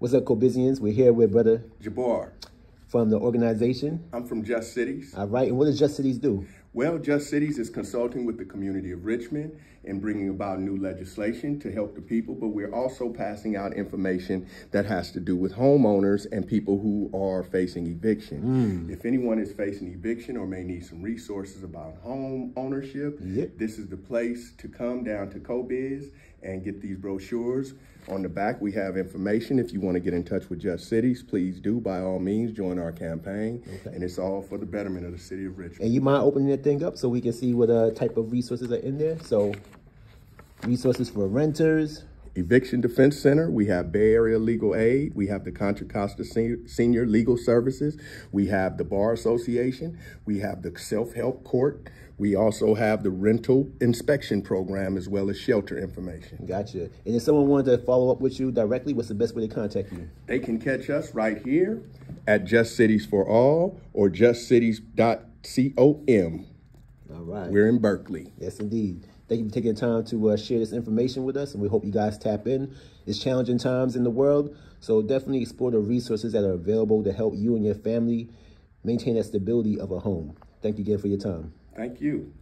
What's up, Cobizians? We're here with Brother Jabar. from the organization. I'm from Just Cities. All right, and what does Just Cities do? Well, Just Cities is consulting with the community of Richmond and bringing about new legislation to help the people, but we're also passing out information that has to do with homeowners and people who are facing eviction. Mm. If anyone is facing eviction or may need some resources about home ownership, Yep. this is the place to come down to CoBiz and get these brochures. On the back, we have information. If you want to get in touch with Just Cities, please do. By all means, join our campaign. And it's all for the betterment of the city of Richmond. And you mind opening that thing up so we can see what uh, type of resources are in there? So, resources for renters. Eviction Defense Center, we have Bay Area Legal Aid, we have the Contra Costa Senior, Senior Legal Services, we have the Bar Association, we have the Self-Help Court, we also have the Rental Inspection Program as well as shelter information. Gotcha. And if someone wanted to follow up with you directly, what's the best way to contact you? They can catch us right here at Just Cities for All or justcities.com. All right. We're in Berkeley. Yes, indeed. Thank you for taking the time to uh, share this information with us, and we hope you guys tap in. It's challenging times in the world, so definitely explore the resources that are available to help you and your family maintain that stability of a home. Thank you again for your time. Thank you.